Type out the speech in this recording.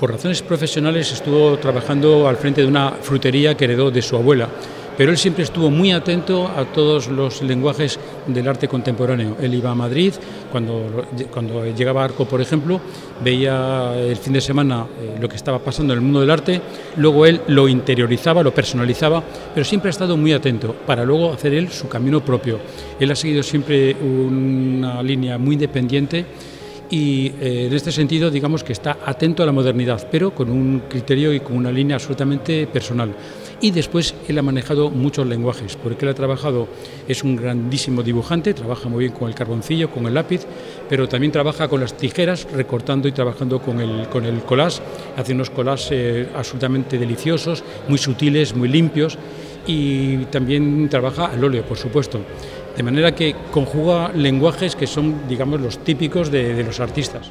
Por razones profesionales estuvo trabajando al frente de una frutería que heredó de su abuela pero él siempre estuvo muy atento a todos los lenguajes del arte contemporáneo. Él iba a Madrid, cuando, cuando llegaba a Arco, por ejemplo, veía el fin de semana eh, lo que estaba pasando en el mundo del arte, luego él lo interiorizaba, lo personalizaba, pero siempre ha estado muy atento para luego hacer él su camino propio. Él ha seguido siempre una línea muy independiente y eh, en este sentido digamos que está atento a la modernidad, pero con un criterio y con una línea absolutamente personal. Y después él ha manejado muchos lenguajes, porque él ha trabajado, es un grandísimo dibujante, trabaja muy bien con el carboncillo, con el lápiz, pero también trabaja con las tijeras, recortando y trabajando con el, con el collage, hace unos collages eh, absolutamente deliciosos, muy sutiles, muy limpios, y también trabaja al óleo, por supuesto. De manera que conjuga lenguajes que son, digamos, los típicos de, de los artistas.